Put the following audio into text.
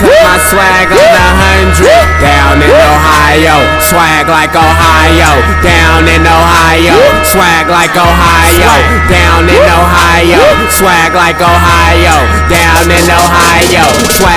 Cause my swag on a hundred. Down in Ohio, swag like Ohio. Down in Ohio, swag like Ohio. Down in Ohio, swag like Ohio. Down in Ohio, swag like